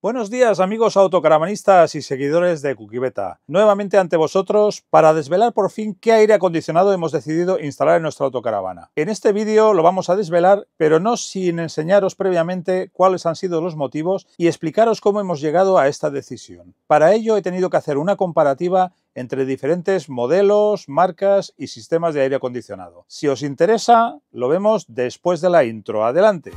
Buenos días amigos autocaravanistas y seguidores de Kukibeta. Nuevamente ante vosotros para desvelar por fin qué aire acondicionado hemos decidido instalar en nuestra autocaravana. En este vídeo lo vamos a desvelar, pero no sin enseñaros previamente cuáles han sido los motivos y explicaros cómo hemos llegado a esta decisión. Para ello he tenido que hacer una comparativa entre diferentes modelos, marcas y sistemas de aire acondicionado. Si os interesa, lo vemos después de la intro. Adelante.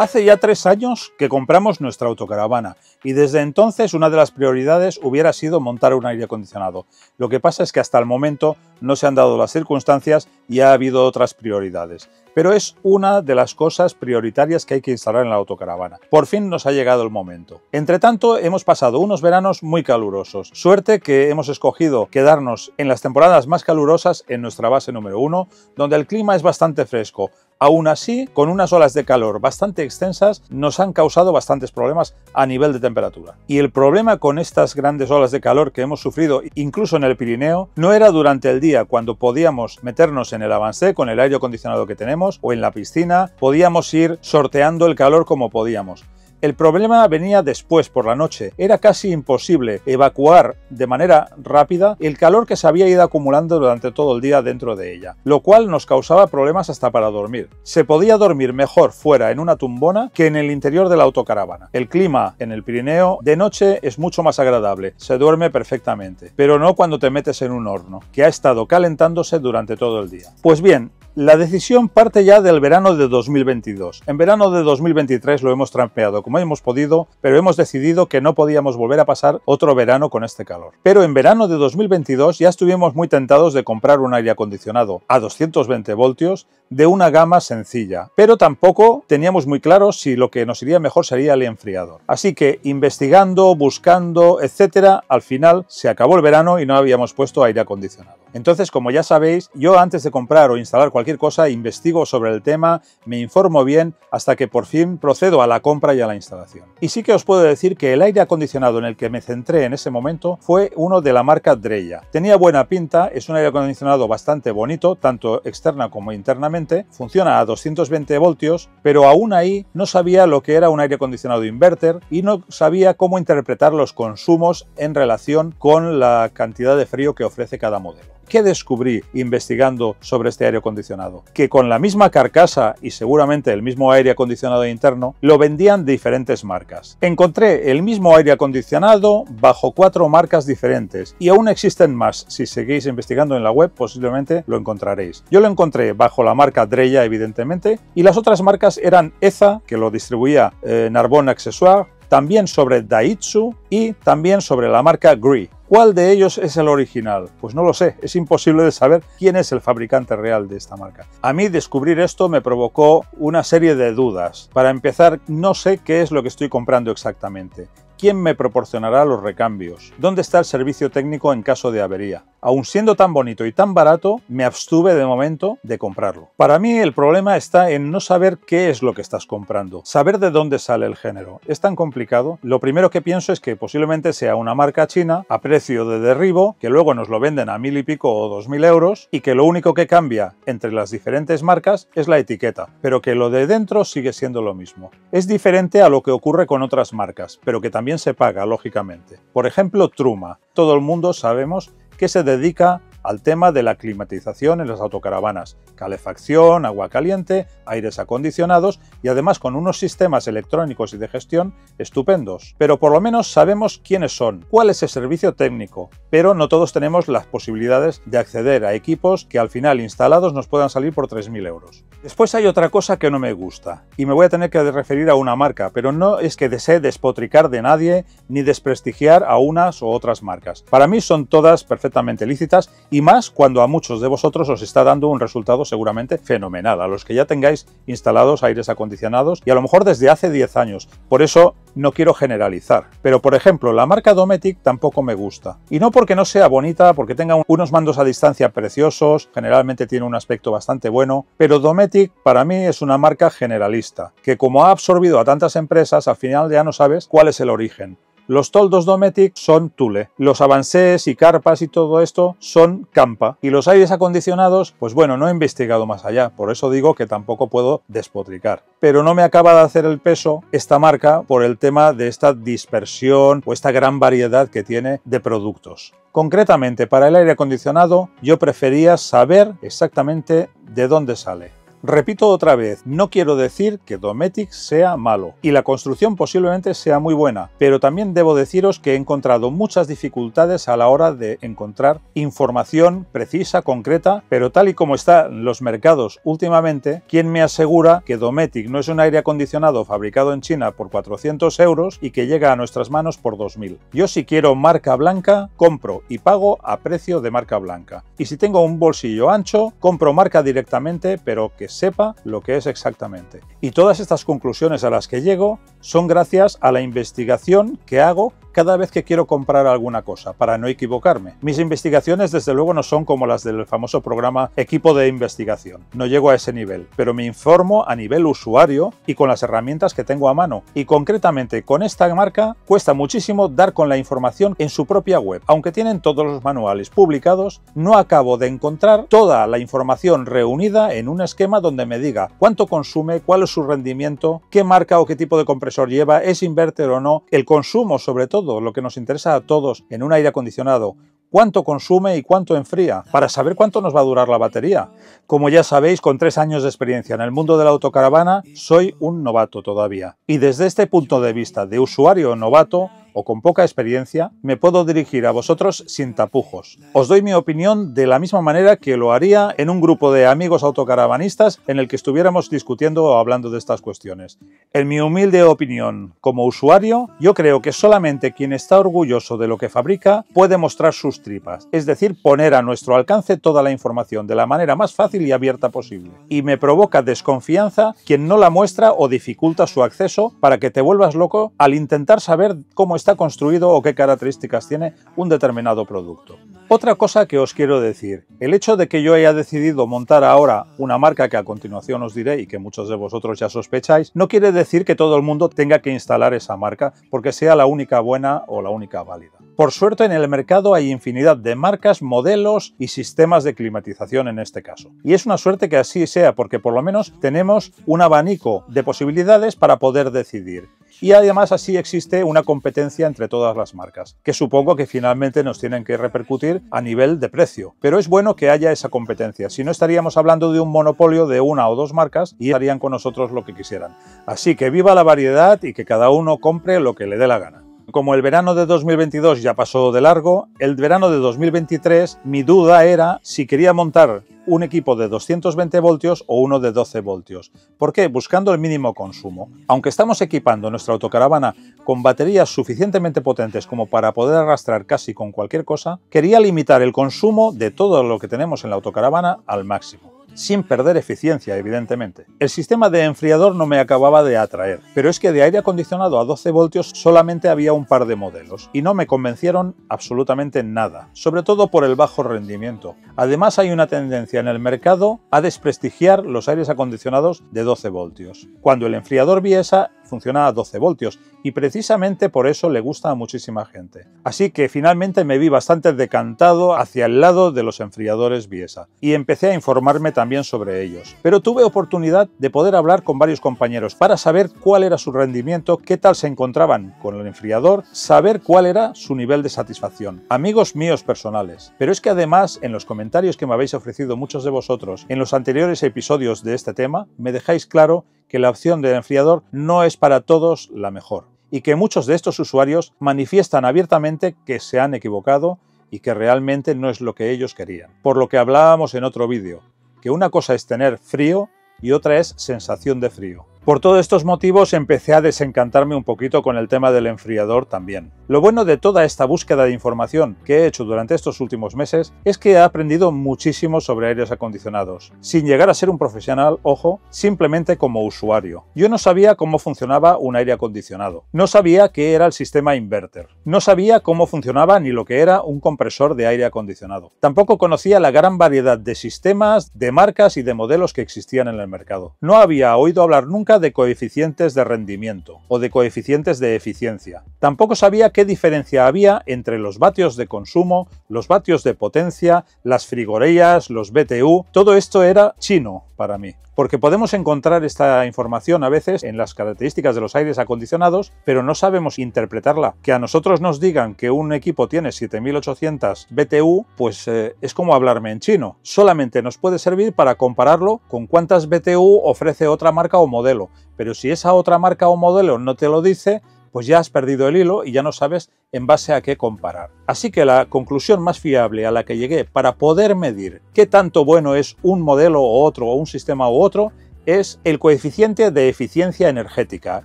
Hace ya tres años que compramos nuestra autocaravana y desde entonces una de las prioridades hubiera sido montar un aire acondicionado. Lo que pasa es que hasta el momento no se han dado las circunstancias y ha habido otras prioridades. Pero es una de las cosas prioritarias que hay que instalar en la autocaravana. Por fin nos ha llegado el momento. Entre tanto, hemos pasado unos veranos muy calurosos. Suerte que hemos escogido quedarnos en las temporadas más calurosas en nuestra base número uno, donde el clima es bastante fresco, Aún así, con unas olas de calor bastante extensas, nos han causado bastantes problemas a nivel de temperatura. Y el problema con estas grandes olas de calor que hemos sufrido, incluso en el Pirineo, no era durante el día cuando podíamos meternos en el avancé con el aire acondicionado que tenemos o en la piscina, podíamos ir sorteando el calor como podíamos el problema venía después, por la noche. Era casi imposible evacuar de manera rápida el calor que se había ido acumulando durante todo el día dentro de ella, lo cual nos causaba problemas hasta para dormir. Se podía dormir mejor fuera en una tumbona que en el interior de la autocaravana. El clima en el Pirineo de noche es mucho más agradable, se duerme perfectamente, pero no cuando te metes en un horno, que ha estado calentándose durante todo el día. Pues bien, la decisión parte ya del verano de 2022. En verano de 2023 lo hemos trampeado como hemos podido, pero hemos decidido que no podíamos volver a pasar otro verano con este calor. Pero en verano de 2022 ya estuvimos muy tentados de comprar un aire acondicionado a 220 voltios de una gama sencilla, pero tampoco teníamos muy claro si lo que nos iría mejor sería el enfriador. Así que investigando, buscando, etcétera, al final se acabó el verano y no habíamos puesto aire acondicionado. Entonces, como ya sabéis, yo antes de comprar o instalar cualquier cosa investigo sobre el tema, me informo bien hasta que por fin procedo a la compra y a la instalación. Y sí que os puedo decir que el aire acondicionado en el que me centré en ese momento fue uno de la marca Dreya. Tenía buena pinta, es un aire acondicionado bastante bonito, tanto externa como internamente, funciona a 220 voltios, pero aún ahí no sabía lo que era un aire acondicionado inverter y no sabía cómo interpretar los consumos en relación con la cantidad de frío que ofrece cada modelo. ¿Qué descubrí investigando sobre este aire acondicionado? Que con la misma carcasa y seguramente el mismo aire acondicionado interno lo vendían diferentes marcas. Encontré el mismo aire acondicionado bajo cuatro marcas diferentes y aún existen más. Si seguís investigando en la web posiblemente lo encontraréis. Yo lo encontré bajo la marca Dreya evidentemente y las otras marcas eran EZA que lo distribuía eh, Narbonne Accessoires, también sobre Daitsu y también sobre la marca Gree. ¿Cuál de ellos es el original? Pues no lo sé, es imposible de saber quién es el fabricante real de esta marca. A mí descubrir esto me provocó una serie de dudas. Para empezar, no sé qué es lo que estoy comprando exactamente. ¿Quién me proporcionará los recambios? ¿Dónde está el servicio técnico en caso de avería? Aun siendo tan bonito y tan barato, me abstuve de momento de comprarlo. Para mí el problema está en no saber qué es lo que estás comprando, saber de dónde sale el género. Es tan complicado. Lo primero que pienso es que posiblemente sea una marca china a precio de derribo, que luego nos lo venden a mil y pico o dos mil euros, y que lo único que cambia entre las diferentes marcas es la etiqueta, pero que lo de dentro sigue siendo lo mismo. Es diferente a lo que ocurre con otras marcas, pero que también se paga, lógicamente. Por ejemplo, Truma. Todo el mundo sabemos que se dedica al tema de la climatización en las autocaravanas, calefacción, agua caliente, aires acondicionados y además con unos sistemas electrónicos y de gestión estupendos. Pero por lo menos sabemos quiénes son, cuál es el servicio técnico, pero no todos tenemos las posibilidades de acceder a equipos que al final instalados nos puedan salir por 3.000 euros. Después hay otra cosa que no me gusta y me voy a tener que referir a una marca, pero no es que desee despotricar de nadie ni desprestigiar a unas u otras marcas. Para mí son todas perfectamente lícitas Y más cuando a muchos de vosotros os está dando un resultado seguramente fenomenal, a los que ya tengáis instalados aires acondicionados y a lo mejor desde hace 10 años. Por eso no quiero generalizar. Pero por ejemplo, la marca Dometic tampoco me gusta. Y no porque no sea bonita, porque tenga unos mandos a distancia preciosos, generalmente tiene un aspecto bastante bueno, pero Dometic para mí es una marca generalista, que como ha absorbido a tantas empresas, al final ya no sabes cuál es el origen. Los toldos Dometic son Tule, los avancés y carpas y todo esto son Campa y los aires acondicionados, pues bueno, no he investigado más allá, por eso digo que tampoco puedo despotricar. Pero no me acaba de hacer el peso esta marca por el tema de esta dispersión o esta gran variedad que tiene de productos. Concretamente, para el aire acondicionado, yo prefería saber exactamente de dónde sale. Repito otra vez, no quiero decir que Dometic sea malo, y la construcción posiblemente sea muy buena, pero también debo deciros que he encontrado muchas dificultades a la hora de encontrar información precisa, concreta, pero tal y como están los mercados últimamente, ¿quién me asegura que Dometic no es un aire acondicionado fabricado en China por 400 euros y que llega a nuestras manos por 2000? Yo si quiero marca blanca, compro y pago a precio de marca blanca. Y si tengo un bolsillo ancho, compro marca directamente, pero que sepa lo que es exactamente. Y todas estas conclusiones a las que llego son gracias a la investigación que hago cada vez que quiero comprar alguna cosa, para no equivocarme. Mis investigaciones desde luego no son como las del famoso programa Equipo de Investigación, no llego a ese nivel, pero me informo a nivel usuario y con las herramientas que tengo a mano. Y concretamente con esta marca cuesta muchísimo dar con la información en su propia web. Aunque tienen todos los manuales publicados, no acabo de encontrar toda la información reunida en un esquema donde me diga cuánto consume, cuál es su rendimiento, qué marca o qué tipo de compresor lleva, es inverter o no, el consumo sobre todo lo que nos interesa a todos en un aire acondicionado, cuánto consume y cuánto enfría, para saber cuánto nos va a durar la batería. Como ya sabéis, con tres años de experiencia en el mundo de la autocaravana, soy un novato todavía. Y desde este punto de vista de usuario novato, o con poca experiencia, me puedo dirigir a vosotros sin tapujos. Os doy mi opinión de la misma manera que lo haría en un grupo de amigos autocaravanistas en el que estuviéramos discutiendo o hablando de estas cuestiones. En mi humilde opinión, como usuario, yo creo que solamente quien está orgulloso de lo que fabrica puede mostrar sus tripas, es decir, poner a nuestro alcance toda la información de la manera más fácil y abierta posible. Y me provoca desconfianza quien no la muestra o dificulta su acceso para que te vuelvas loco al intentar saber cómo está construido o qué características tiene un determinado producto. Otra cosa que os quiero decir, el hecho de que yo haya decidido montar ahora una marca que a continuación os diré y que muchos de vosotros ya sospecháis, no quiere decir que todo el mundo tenga que instalar esa marca porque sea la única buena o la única válida. Por suerte en el mercado hay infinidad de marcas, modelos y sistemas de climatización en este caso. Y es una suerte que así sea porque por lo menos tenemos un abanico de posibilidades para poder decidir y además así existe una competencia entre todas las marcas, que supongo que finalmente nos tienen que repercutir a nivel de precio. Pero es bueno que haya esa competencia, si no estaríamos hablando de un monopolio de una o dos marcas y harían con nosotros lo que quisieran. Así que viva la variedad y que cada uno compre lo que le dé la gana. Como el verano de 2022 ya pasó de largo, el verano de 2023 mi duda era si quería montar un equipo de 220 voltios o uno de 12 voltios. ¿Por qué? Buscando el mínimo consumo. Aunque estamos equipando nuestra autocaravana con baterías suficientemente potentes como para poder arrastrar casi con cualquier cosa, quería limitar el consumo de todo lo que tenemos en la autocaravana al máximo sin perder eficiencia, evidentemente. El sistema de enfriador no me acababa de atraer, pero es que de aire acondicionado a 12 voltios solamente había un par de modelos y no me convencieron absolutamente nada, sobre todo por el bajo rendimiento. Además hay una tendencia en el mercado a desprestigiar los aires acondicionados de 12 voltios, cuando el enfriador Biesa funciona a 12 voltios y precisamente por eso le gusta a muchísima gente. Así que finalmente me vi bastante decantado hacia el lado de los enfriadores Biesa y empecé a informarme también sobre ellos. Pero tuve oportunidad de poder hablar con varios compañeros para saber cuál era su rendimiento, qué tal se encontraban con el enfriador, saber cuál era su nivel de satisfacción. Amigos míos personales. Pero es que además en los comentarios que me habéis ofrecido muchos de vosotros en los anteriores episodios de este tema, me dejáis claro que la opción del enfriador no es para todos la mejor y que muchos de estos usuarios manifiestan abiertamente que se han equivocado y que realmente no es lo que ellos querían. Por lo que hablábamos en otro vídeo, que una cosa es tener frío y otra es sensación de frío. Por todos estos motivos empecé a desencantarme un poquito con el tema del enfriador también. Lo bueno de toda esta búsqueda de información que he hecho durante estos últimos meses es que he aprendido muchísimo sobre aires acondicionados, sin llegar a ser un profesional, ojo, simplemente como usuario. Yo no sabía cómo funcionaba un aire acondicionado, no sabía qué era el sistema inverter, no sabía cómo funcionaba ni lo que era un compresor de aire acondicionado. Tampoco conocía la gran variedad de sistemas, de marcas y de modelos que existían en el mercado. No había oído hablar nunca de coeficientes de rendimiento o de coeficientes de eficiencia. Tampoco sabía qué diferencia había entre los vatios de consumo, los vatios de potencia, las frigorías, los BTU. Todo esto era chino para mí porque podemos encontrar esta información a veces en las características de los aires acondicionados, pero no sabemos interpretarla. Que a nosotros nos digan que un equipo tiene 7800 BTU, pues eh, es como hablarme en chino. Solamente nos puede servir para compararlo con cuántas BTU ofrece otra marca o modelo, pero si esa otra marca o modelo no te lo dice, pues ya has perdido el hilo y ya no sabes en base a qué comparar. Así que la conclusión más fiable a la que llegué para poder medir qué tanto bueno es un modelo o otro o un sistema u otro es el coeficiente de eficiencia energética,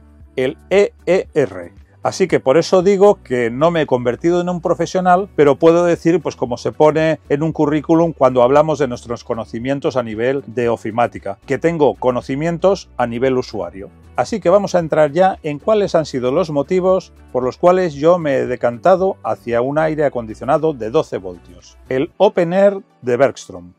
el EER. Así que por eso digo que no me he convertido en un profesional, pero puedo decir, pues como se pone en un currículum cuando hablamos de nuestros conocimientos a nivel de ofimática, que tengo conocimientos a nivel usuario. Así que vamos a entrar ya en cuáles han sido los motivos por los cuales yo me he decantado hacia un aire acondicionado de 12 voltios, el Open Air de Bergstrom.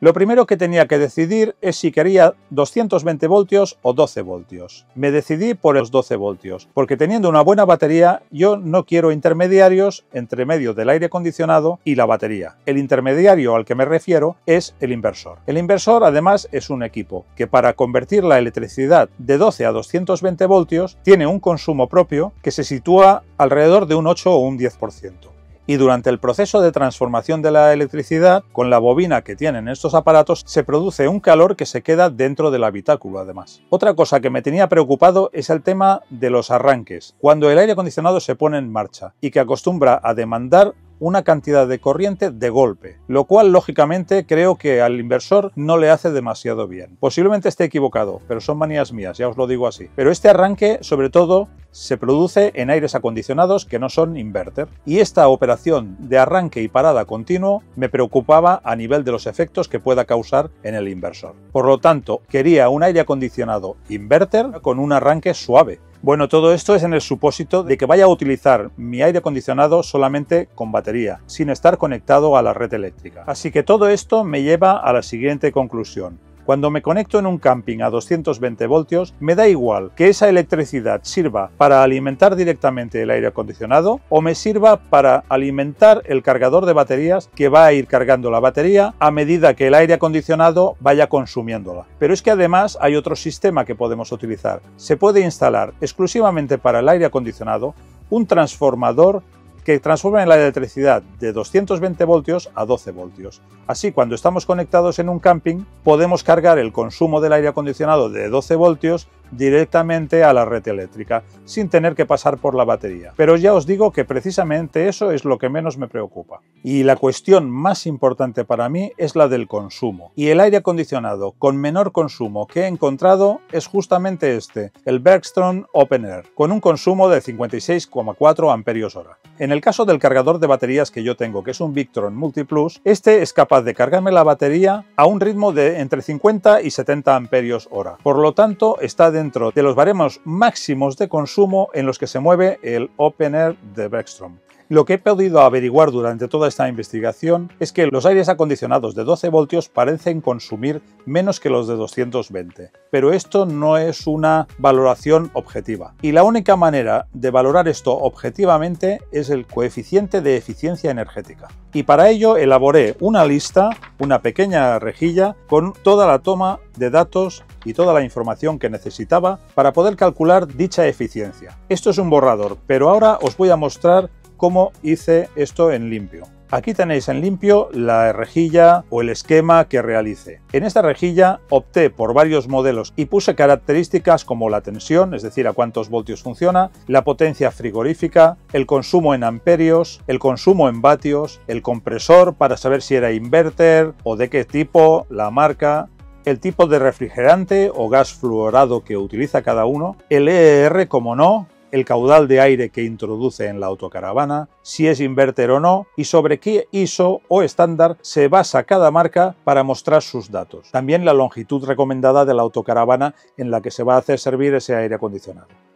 Lo primero que tenía que decidir es si quería 220 voltios o 12 voltios. Me decidí por los 12 voltios, porque teniendo una buena batería yo no quiero intermediarios entre medio del aire acondicionado y la batería. El intermediario al que me refiero es el inversor. El inversor además es un equipo que para convertir la electricidad de 12 a 220 voltios tiene un consumo propio que se sitúa alrededor de un 8 o un 10% y durante el proceso de transformación de la electricidad, con la bobina que tienen estos aparatos, se produce un calor que se queda dentro del habitáculo además. Otra cosa que me tenía preocupado es el tema de los arranques, cuando el aire acondicionado se pone en marcha y que acostumbra a demandar una cantidad de corriente de golpe, lo cual lógicamente creo que al inversor no le hace demasiado bien. Posiblemente esté equivocado, pero son manías mías, ya os lo digo así. Pero este arranque, sobre todo, se produce en aires acondicionados que no son inverter. Y esta operación de arranque y parada continuo me preocupaba a nivel de los efectos que pueda causar en el inversor. Por lo tanto, quería un aire acondicionado inverter con un arranque suave, bueno, todo esto es en el supósito de que vaya a utilizar mi aire acondicionado solamente con batería, sin estar conectado a la red eléctrica. Así que todo esto me lleva a la siguiente conclusión. Cuando me conecto en un camping a 220 voltios, me da igual que esa electricidad sirva para alimentar directamente el aire acondicionado o me sirva para alimentar el cargador de baterías que va a ir cargando la batería a medida que el aire acondicionado vaya consumiéndola. Pero es que además hay otro sistema que podemos utilizar. Se puede instalar exclusivamente para el aire acondicionado un transformador que transformen la electricidad de 220 voltios a 12 voltios. Así, cuando estamos conectados en un camping, podemos cargar el consumo del aire acondicionado de 12 voltios directamente a la red eléctrica, sin tener que pasar por la batería. Pero ya os digo que precisamente eso es lo que menos me preocupa. Y la cuestión más importante para mí es la del consumo. Y el aire acondicionado con menor consumo que he encontrado es justamente este, el Bergstrom Open Air, con un consumo de 56,4 amperios hora. En el caso del cargador de baterías que yo tengo, que es un Victron Multiplus, este es capaz de cargarme la batería a un ritmo de entre 50 y 70 amperios hora. Por lo tanto, está dentro de los baremos máximos de consumo en los que se mueve el Open Air de Bergstrom. Lo que he podido averiguar durante toda esta investigación es que los aires acondicionados de 12 voltios parecen consumir menos que los de 220, pero esto no es una valoración objetiva. Y la única manera de valorar esto objetivamente es el coeficiente de eficiencia energética. Y para ello elaboré una lista, una pequeña rejilla con toda la toma de datos y toda la información que necesitaba para poder calcular dicha eficiencia. Esto es un borrador, pero ahora os voy a mostrar cómo hice esto en limpio. Aquí tenéis en limpio la rejilla o el esquema que realice. En esta rejilla opté por varios modelos y puse características como la tensión, es decir, a cuántos voltios funciona, la potencia frigorífica, el consumo en amperios, el consumo en vatios, el compresor para saber si era inverter o de qué tipo, la marca, el tipo de refrigerante o gas fluorado que utiliza cada uno, el ER como no, el caudal de aire que introduce en la autocaravana, si es inverter o no y sobre qué ISO o estándar se basa cada marca para mostrar sus datos. También la longitud recomendada de la autocaravana en la que se va a hacer servir ese aire acondicionado.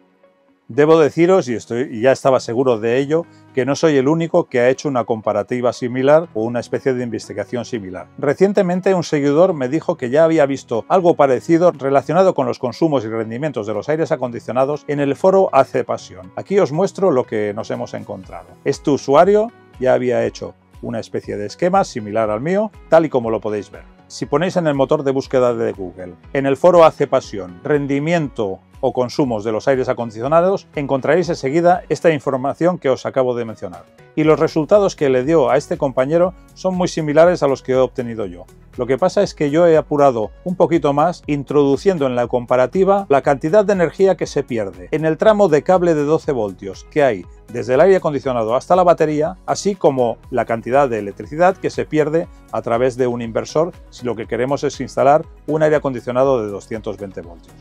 Debo deciros, y, estoy, ya estaba seguro de ello, que no soy el único que ha hecho una comparativa similar o una especie de investigación similar. Recientemente un seguidor me dijo que ya había visto algo parecido relacionado con los consumos y rendimientos de los aires acondicionados en el foro AC Pasión. Aquí os muestro lo que nos hemos encontrado. Este usuario ya había hecho una especie de esquema similar al mío, tal y como lo podéis ver. Si ponéis en el motor de búsqueda de Google, en el foro AC Pasión, rendimiento o consumos de los aires acondicionados, encontraréis enseguida esta información que os acabo de mencionar. Y los resultados que le dio a este compañero son muy similares a los que he obtenido yo. Lo que pasa es que yo he apurado un poquito más introduciendo en la comparativa la cantidad de energía que se pierde en el tramo de cable de 12 voltios que hay desde el aire acondicionado hasta la batería, así como la cantidad de electricidad que se pierde a través de un inversor si lo que queremos es instalar un aire acondicionado de 220 voltios.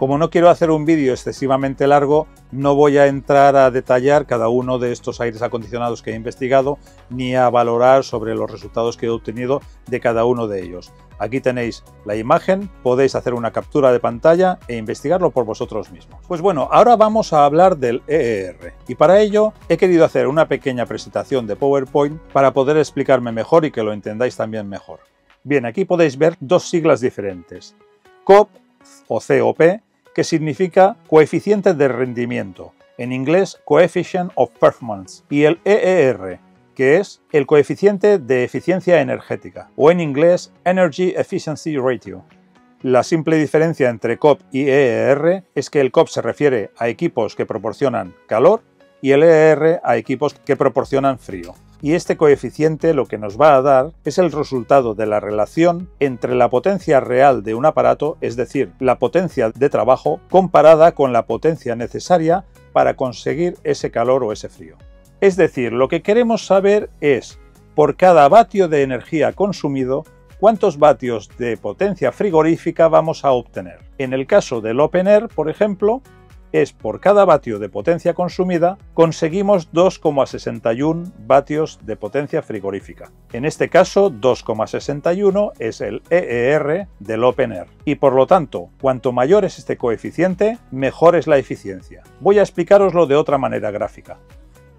Como no quiero hacer un vídeo excesivamente largo, no voy a entrar a detallar cada uno de estos aires acondicionados que he investigado, ni a valorar sobre los resultados que he obtenido de cada uno de ellos. Aquí tenéis la imagen, podéis hacer una captura de pantalla e investigarlo por vosotros mismos. Pues bueno, ahora vamos a hablar del EER y para ello he querido hacer una pequeña presentación de PowerPoint para poder explicarme mejor y que lo entendáis también mejor. Bien, aquí podéis ver dos siglas diferentes, COP o COP que significa coeficiente de rendimiento, en inglés Coefficient of Performance, y el EER, que es el coeficiente de eficiencia energética, o en inglés Energy Efficiency Ratio. La simple diferencia entre COP y EER es que el COP se refiere a equipos que proporcionan calor y el EER a equipos que proporcionan frío y este coeficiente lo que nos va a dar es el resultado de la relación entre la potencia real de un aparato, es decir, la potencia de trabajo, comparada con la potencia necesaria para conseguir ese calor o ese frío. Es decir, lo que queremos saber es, por cada vatio de energía consumido, cuántos vatios de potencia frigorífica vamos a obtener. En el caso del Open Air, por ejemplo, es por cada vatio de potencia consumida conseguimos 2,61 vatios de potencia frigorífica. En este caso 2,61 es el EER del Open Air y por lo tanto cuanto mayor es este coeficiente mejor es la eficiencia. Voy a explicaroslo de otra manera gráfica.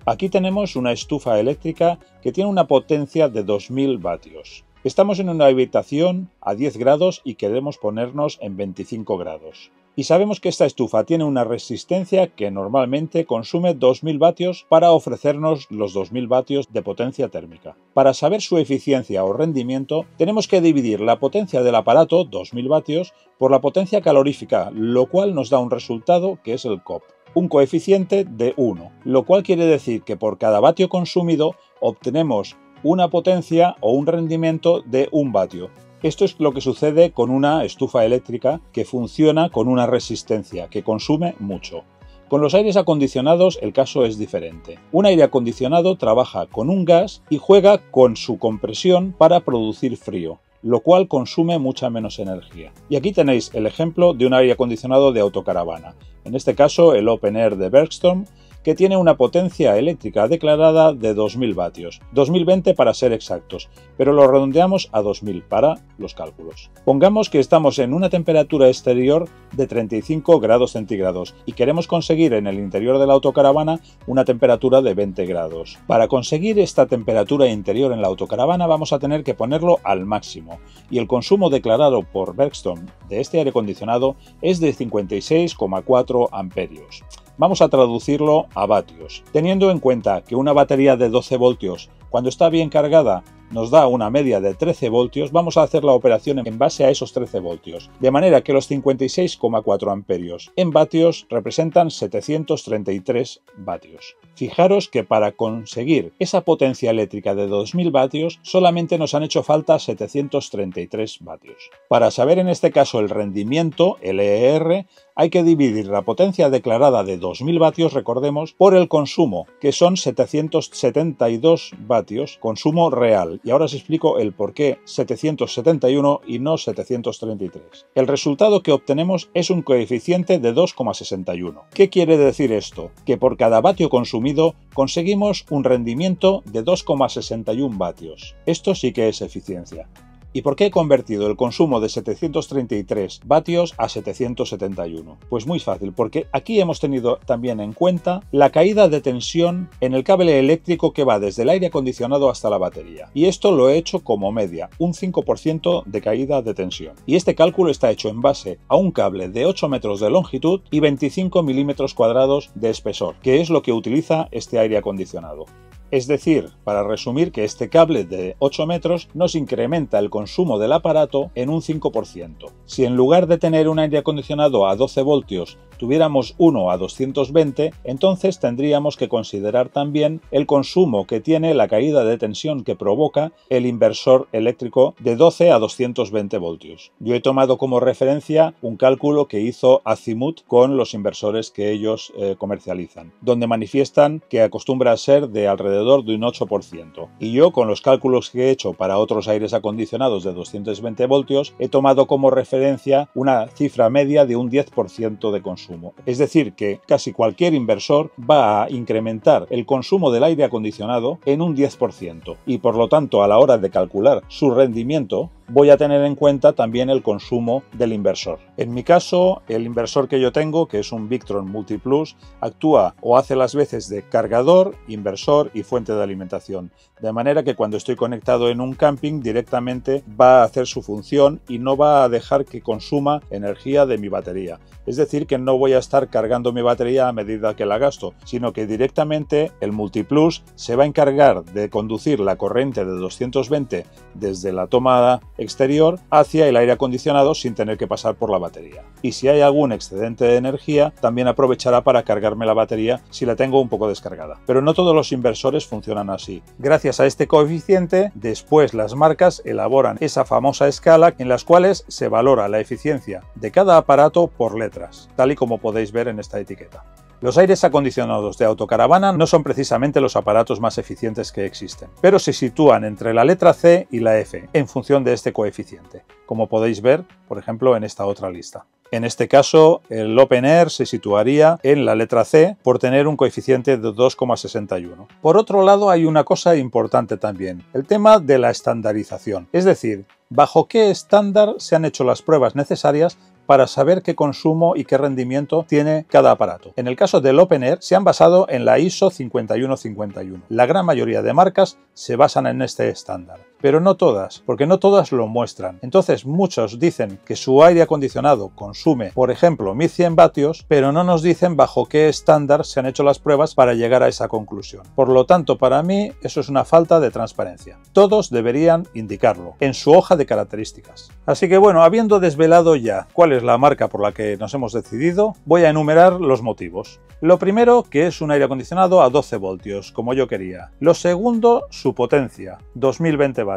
Aquí tenemos una estufa eléctrica que tiene una potencia de 2000 vatios. Estamos en una habitación a 10 grados y queremos ponernos en 25 grados y sabemos que esta estufa tiene una resistencia que normalmente consume 2000 vatios para ofrecernos los 2000 vatios de potencia térmica. Para saber su eficiencia o rendimiento tenemos que dividir la potencia del aparato, 2000 vatios, por la potencia calorífica, lo cual nos da un resultado que es el COP un coeficiente de 1, lo cual quiere decir que por cada vatio consumido obtenemos una potencia o un rendimiento de 1 vatio, esto es lo que sucede con una estufa eléctrica que funciona con una resistencia, que consume mucho. Con los aires acondicionados el caso es diferente. Un aire acondicionado trabaja con un gas y juega con su compresión para producir frío, lo cual consume mucha menos energía. Y aquí tenéis el ejemplo de un aire acondicionado de autocaravana, en este caso el Open Air de Bergstrom, que tiene una potencia eléctrica declarada de 2000 vatios, 2020 para ser exactos, pero lo redondeamos a 2000 para los cálculos. Pongamos que estamos en una temperatura exterior de 35 grados centígrados y queremos conseguir en el interior de la autocaravana una temperatura de 20 grados. Para conseguir esta temperatura interior en la autocaravana vamos a tener que ponerlo al máximo y el consumo declarado por Bergstrom de este aire acondicionado es de 56,4 amperios. Vamos a traducirlo a vatios. Teniendo en cuenta que una batería de 12 voltios, cuando está bien cargada, nos da una media de 13 voltios, vamos a hacer la operación en base a esos 13 voltios. De manera que los 56,4 amperios en vatios representan 733 vatios. Fijaros que para conseguir esa potencia eléctrica de 2000 vatios solamente nos han hecho falta 733 vatios. Para saber en este caso el rendimiento, el EER, hay que dividir la potencia declarada de 2000 vatios, recordemos, por el consumo, que son 772 vatios, consumo real. Y ahora os explico el por qué 771 y no 733. El resultado que obtenemos es un coeficiente de 2,61. ¿Qué quiere decir esto? Que por cada vatio consumido conseguimos un rendimiento de 2,61 vatios. Esto sí que es eficiencia. ¿Y por qué he convertido el consumo de 733 vatios a 771? Pues muy fácil, porque aquí hemos tenido también en cuenta la caída de tensión en el cable eléctrico que va desde el aire acondicionado hasta la batería. Y esto lo he hecho como media, un 5% de caída de tensión. Y este cálculo está hecho en base a un cable de 8 metros de longitud y 25 milímetros cuadrados de espesor, que es lo que utiliza este aire acondicionado. Es decir, para resumir que este cable de 8 metros nos incrementa el consumo del aparato en un 5%. Si en lugar de tener un aire acondicionado a 12 voltios tuviéramos uno a 220, entonces tendríamos que considerar también el consumo que tiene la caída de tensión que provoca el inversor eléctrico de 12 a 220 voltios. Yo he tomado como referencia un cálculo que hizo Azimut con los inversores que ellos eh, comercializan, donde manifiestan que acostumbra a ser de alrededor de un 8%. Y yo con los cálculos que he hecho para otros aires acondicionados de 220 voltios he tomado como referencia una cifra media de un 10% de consumo. Es decir, que casi cualquier inversor va a incrementar el consumo del aire acondicionado en un 10% y por lo tanto a la hora de calcular su rendimiento voy a tener en cuenta también el consumo del inversor. En mi caso, el inversor que yo tengo, que es un Victron Multiplus, actúa o hace las veces de cargador, inversor y fuente de alimentación. De manera que cuando estoy conectado en un camping directamente va a hacer su función y no va a dejar que consuma energía de mi batería. Es decir, que no voy a estar cargando mi batería a medida que la gasto, sino que directamente el Multiplus se va a encargar de conducir la corriente de 220 desde la toma exterior hacia el aire acondicionado sin tener que pasar por la batería. Y si hay algún excedente de energía, también aprovechará para cargarme la batería si la tengo un poco descargada. Pero no todos los inversores funcionan así. Gracias a este coeficiente, después las marcas elaboran esa famosa escala en las cuales se valora la eficiencia de cada aparato por letras, tal y como podéis ver en esta etiqueta. Los aires acondicionados de autocaravana no son precisamente los aparatos más eficientes que existen, pero se sitúan entre la letra C y la F en función de este coeficiente, como podéis ver, por ejemplo, en esta otra lista. En este caso, el Open Air se situaría en la letra C por tener un coeficiente de 2,61. Por otro lado, hay una cosa importante también, el tema de la estandarización, es decir, bajo qué estándar se han hecho las pruebas necesarias para saber qué consumo y qué rendimiento tiene cada aparato. En el caso del Open Air se han basado en la ISO 5151. La gran mayoría de marcas se basan en este estándar pero no todas, porque no todas lo muestran. Entonces muchos dicen que su aire acondicionado consume, por ejemplo, 1100 vatios, pero no nos dicen bajo qué estándar se han hecho las pruebas para llegar a esa conclusión. Por lo tanto, para mí eso es una falta de transparencia. Todos deberían indicarlo en su hoja de características. Así que bueno, habiendo desvelado ya cuál es la marca por la que nos hemos decidido, voy a enumerar los motivos. Lo primero, que es un aire acondicionado a 12 voltios, como yo quería. Lo segundo, su potencia, 2020 vatios.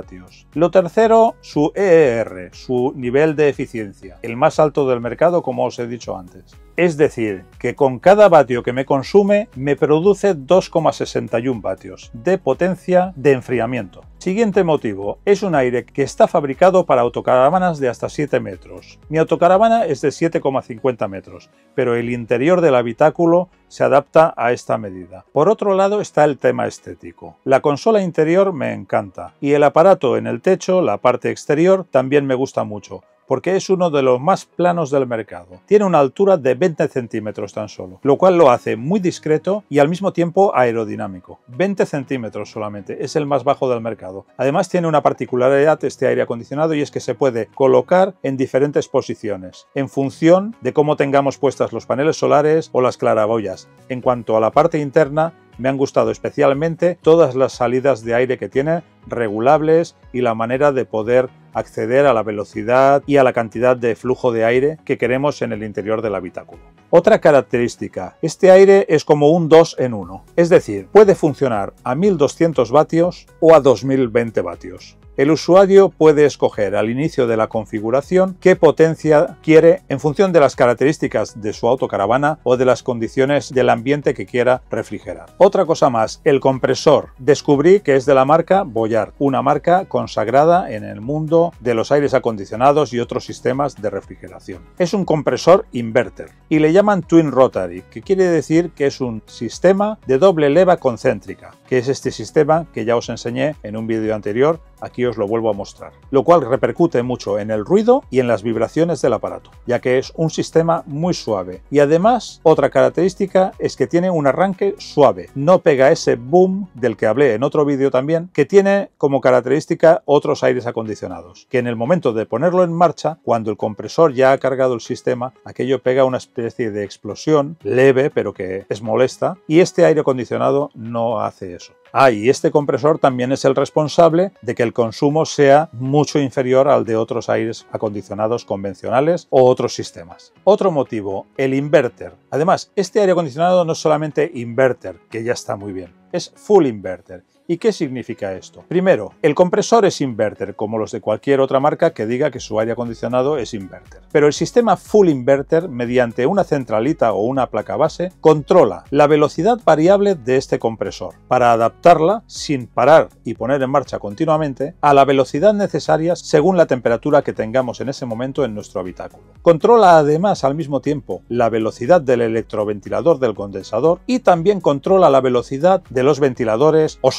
Lo tercero, su EER, su nivel de eficiencia, el más alto del mercado, como os he dicho antes. Es decir, que con cada vatio que me consume me produce 2,61 vatios de potencia de enfriamiento. Siguiente motivo, es un aire que está fabricado para autocaravanas de hasta 7 metros. Mi autocaravana es de 7,50 metros, pero el interior del habitáculo se adapta a esta medida. Por otro lado está el tema estético. La consola interior me encanta y el aparato en el techo, la parte exterior, también me gusta mucho porque es uno de los más planos del mercado. Tiene una altura de 20 centímetros tan solo, lo cual lo hace muy discreto y al mismo tiempo aerodinámico. 20 centímetros solamente, es el más bajo del mercado. Además tiene una particularidad este aire acondicionado y es que se puede colocar en diferentes posiciones, en función de cómo tengamos puestas los paneles solares o las claraboyas. En cuanto a la parte interna, me han gustado especialmente todas las salidas de aire que tiene, regulables y la manera de poder acceder a la velocidad y a la cantidad de flujo de aire que queremos en el interior del habitáculo. Otra característica, este aire es como un 2 en 1, es decir, puede funcionar a 1200 vatios o a 2020 vatios. El usuario puede escoger al inicio de la configuración qué potencia quiere en función de las características de su autocaravana o de las condiciones del ambiente que quiera refrigerar. Otra cosa más, el compresor. Descubrí que es de la marca Boyard, una marca consagrada en el mundo de los aires acondicionados y otros sistemas de refrigeración. Es un compresor inverter y le llaman Twin Rotary, que quiere decir que es un sistema de doble leva concéntrica, que es este sistema que ya os enseñé en un vídeo anterior, aquí os lo vuelvo a mostrar, lo cual repercute mucho en el ruido y en las vibraciones del aparato, ya que es un sistema muy suave. Y además, otra característica es que tiene un arranque suave, no pega ese boom del que hablé en otro vídeo también, que tiene como característica otros aires acondicionados, que en el momento de ponerlo en marcha, cuando el compresor ya ha cargado el sistema, aquello pega una especie de explosión leve, pero que es molesta, y este aire acondicionado no hace eso. Ah, y este compresor también es el responsable de que el consumo sea mucho inferior al de otros aires acondicionados convencionales o otros sistemas. Otro motivo, el inverter. Además, este aire acondicionado no es solamente inverter, que ya está muy bien, es full inverter ¿Y qué significa esto? Primero, el compresor es inverter, como los de cualquier otra marca que diga que su aire acondicionado es inverter. Pero el sistema full inverter, mediante una centralita o una placa base, controla la velocidad variable de este compresor para adaptarla sin parar y poner en marcha continuamente a la velocidad necesaria según la temperatura que tengamos en ese momento en nuestro habitáculo. Controla además al mismo tiempo la velocidad del electroventilador del condensador y también controla la velocidad de los ventiladores o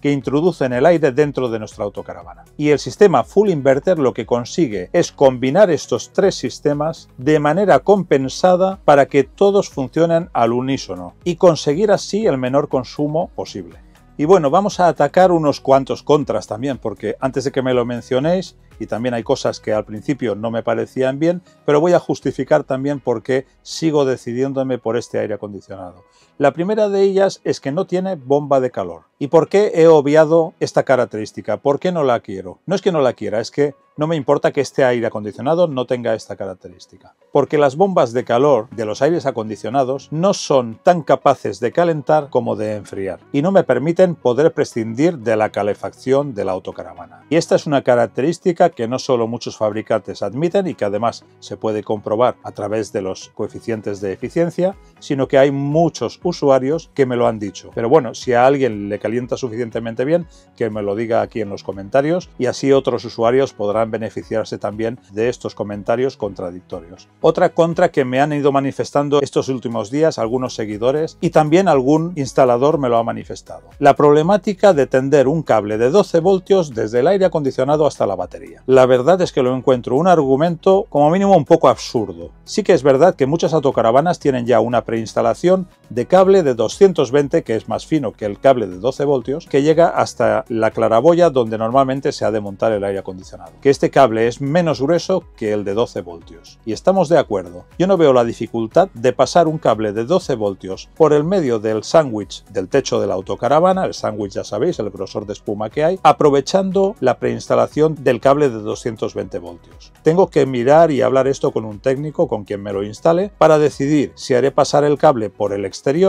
que introducen el aire dentro de nuestra autocaravana. Y el sistema Full Inverter lo que consigue es combinar estos tres sistemas de manera compensada para que todos funcionen al unísono y conseguir así el menor consumo posible. Y bueno, vamos a atacar unos cuantos contras también, porque antes de que me lo mencionéis, y también hay cosas que al principio no me parecían bien, pero voy a justificar también por qué sigo decidiéndome por este aire acondicionado. La primera de ellas es que no tiene bomba de calor. ¿Y por qué he obviado esta característica? ¿Por qué no la quiero? No es que no la quiera, es que no me importa que este aire acondicionado no tenga esta característica. Porque las bombas de calor de los aires acondicionados no son tan capaces de calentar como de enfriar y no me permiten poder prescindir de la calefacción de la autocaravana. Y esta es una característica que no solo muchos fabricantes admiten y que además se puede comprobar a través de los coeficientes de eficiencia, sino que hay muchos usuarios que me lo han dicho. Pero bueno, si a alguien le calienta suficientemente bien, que me lo diga aquí en los comentarios y así otros usuarios podrán beneficiarse también de estos comentarios contradictorios. Otra contra que me han ido manifestando estos últimos días algunos seguidores y también algún instalador me lo ha manifestado. La problemática de tender un cable de 12 voltios desde el aire acondicionado hasta la batería. La verdad es que lo encuentro un argumento como mínimo un poco absurdo. Sí que es verdad que muchas autocaravanas tienen ya una preinstalación de cable de 220 que es más fino que el cable de 12 voltios que llega hasta la claraboya donde normalmente se ha de montar el aire acondicionado. Que este cable es menos grueso que el de 12 voltios. Y estamos de acuerdo. Yo no veo la dificultad de pasar un cable de 12 voltios por el medio del sándwich del techo de la autocaravana, el sándwich ya sabéis, el grosor de espuma que hay, aprovechando la preinstalación del cable de 220 voltios. Tengo que mirar y hablar esto con un técnico, con quien me lo instale, para decidir si haré pasar el cable por el exterior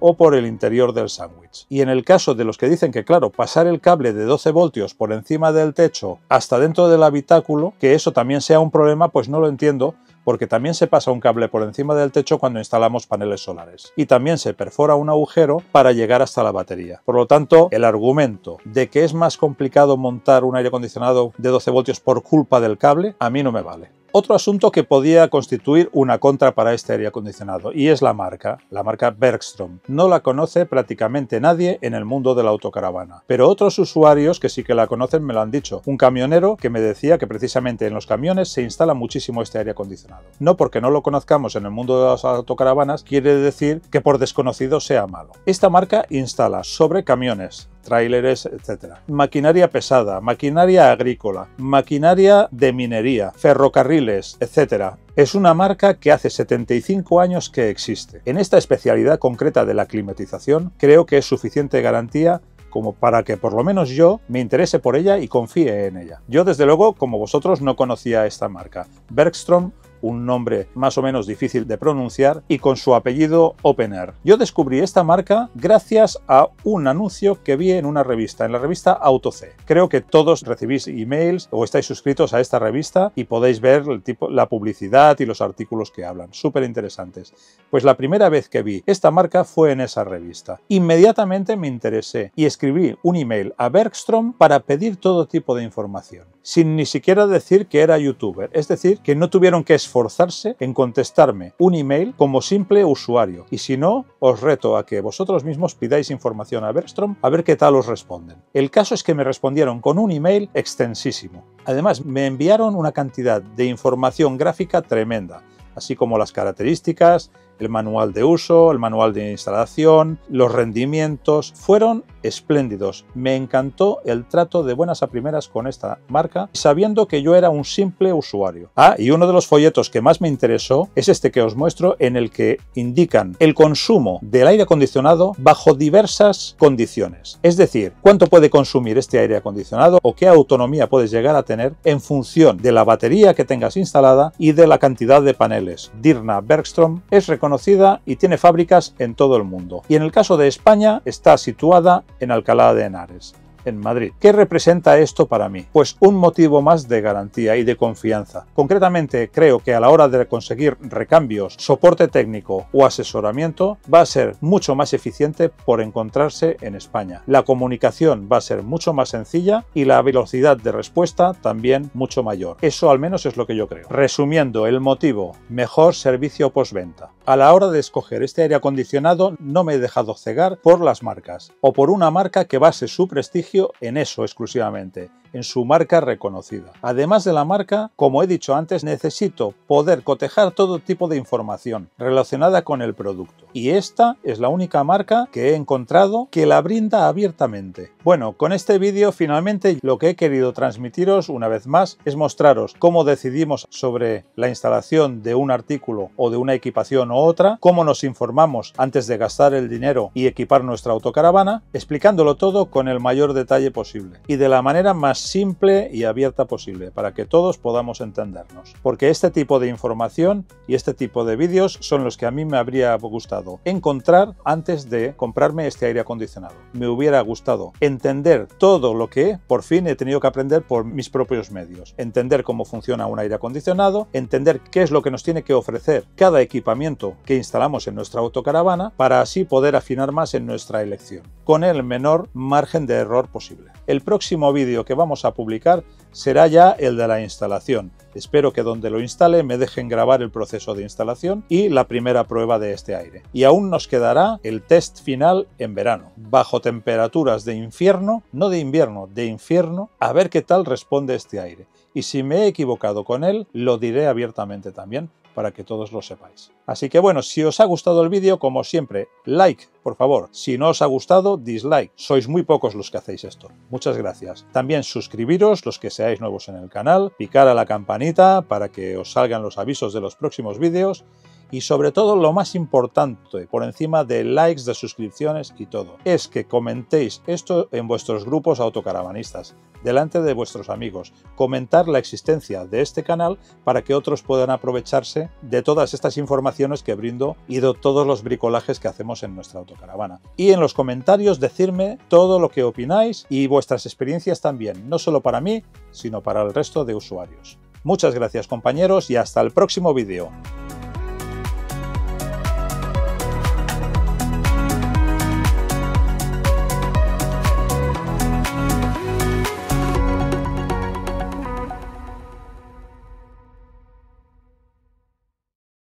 o por el interior del sándwich. Y en el caso de los que dicen que, claro, pasar el cable de 12 voltios por encima del techo hasta dentro del habitáculo, que eso también sea un problema, pues no lo entiendo, porque también se pasa un cable por encima del techo cuando instalamos paneles solares. Y también se perfora un agujero para llegar hasta la batería. Por lo tanto, el argumento de que es más complicado montar un aire acondicionado de 12 voltios por culpa del cable, a mí no me vale. Otro asunto que podía constituir una contra para este aire acondicionado y es la marca, la marca Bergstrom. No la conoce prácticamente nadie en el mundo de la autocaravana, pero otros usuarios que sí que la conocen me lo han dicho. Un camionero que me decía que precisamente en los camiones se instala muchísimo este aire acondicionado. No porque no lo conozcamos en el mundo de las autocaravanas quiere decir que por desconocido sea malo. Esta marca instala sobre camiones, tráileres, etc. Maquinaria pesada, maquinaria agrícola, maquinaria de minería, ferrocarriles, etc. Es una marca que hace 75 años que existe. En esta especialidad concreta de la climatización, creo que es suficiente garantía como para que por lo menos yo me interese por ella y confíe en ella. Yo desde luego, como vosotros, no conocía esta marca. Bergstrom un nombre más o menos difícil de pronunciar, y con su apellido Opener. Yo descubrí esta marca gracias a un anuncio que vi en una revista, en la revista AutoC. Creo que todos recibís emails o estáis suscritos a esta revista y podéis ver el tipo, la publicidad y los artículos que hablan. Súper interesantes. Pues la primera vez que vi esta marca fue en esa revista. Inmediatamente me interesé y escribí un email a Bergstrom para pedir todo tipo de información, sin ni siquiera decir que era youtuber. Es decir, que no tuvieron que esforzarse en contestarme un email como simple usuario. Y si no, os reto a que vosotros mismos pidáis información a Bergstrom a ver qué tal os responden. El caso es que me respondieron con un email extensísimo. Además, me enviaron una cantidad de información gráfica tremenda, así como las características, el manual de uso, el manual de instalación, los rendimientos, fueron espléndidos. Me encantó el trato de buenas a primeras con esta marca, sabiendo que yo era un simple usuario. Ah, y uno de los folletos que más me interesó es este que os muestro en el que indican el consumo del aire acondicionado bajo diversas condiciones. Es decir, cuánto puede consumir este aire acondicionado o qué autonomía puedes llegar a tener en función de la batería que tengas instalada y de la cantidad de paneles. Dirna Bergstrom es reconocida y tiene fábricas en todo el mundo. Y en el caso de España está situada en Alcalá de Henares en Madrid. ¿Qué representa esto para mí? Pues un motivo más de garantía y de confianza. Concretamente, creo que a la hora de conseguir recambios, soporte técnico o asesoramiento va a ser mucho más eficiente por encontrarse en España. La comunicación va a ser mucho más sencilla y la velocidad de respuesta también mucho mayor. Eso al menos es lo que yo creo. Resumiendo, el motivo, mejor servicio postventa. A la hora de escoger este aire acondicionado no me he dejado cegar por las marcas o por una marca que base su prestigio en eso exclusivamente, en su marca reconocida. Además de la marca, como he dicho antes, necesito poder cotejar todo tipo de información relacionada con el producto. Y esta es la única marca que he encontrado que la brinda abiertamente. Bueno, con este vídeo finalmente lo que he querido transmitiros una vez más es mostraros cómo decidimos sobre la instalación de un artículo o de una equipación u otra, cómo nos informamos antes de gastar el dinero y equipar nuestra autocaravana, explicándolo todo con el mayor detalle posible y de la manera simple y abierta posible para que todos podamos entendernos. Porque este tipo de información y este tipo de vídeos son los que a mí me habría gustado encontrar antes de comprarme este aire acondicionado. Me hubiera gustado entender todo lo que por fin he tenido que aprender por mis propios medios. Entender cómo funciona un aire acondicionado, entender qué es lo que nos tiene que ofrecer cada equipamiento que instalamos en nuestra autocaravana para así poder afinar más en nuestra elección, con el menor margen de error posible. El próximo vídeo que vamos a publicar será ya el de la instalación. Espero que donde lo instale me dejen grabar el proceso de instalación y la primera prueba de este aire. Y aún nos quedará el test final en verano, bajo temperaturas de infierno, no de invierno, de infierno, a ver qué tal responde este aire. Y si me he equivocado con él, lo diré abiertamente también, para que todos lo sepáis. Así que bueno, si os ha gustado el vídeo, como siempre, like, por favor. Si no os ha gustado, dislike. Sois muy pocos los que hacéis esto. Muchas gracias. También suscribiros, los que seáis nuevos en el canal, picar a la campanita para que os salgan los avisos de los próximos vídeos y sobre todo lo más importante, por encima de likes, de suscripciones y todo, es que comentéis esto en vuestros grupos autocaravanistas, delante de vuestros amigos, comentar la existencia de este canal para que otros puedan aprovecharse de todas estas informaciones que brindo y de todos los bricolajes que hacemos en nuestra autocaravana. Y en los comentarios decirme todo lo que opináis y vuestras experiencias también, no solo para mí, sino para el resto de usuarios. Muchas gracias compañeros y hasta el próximo vídeo.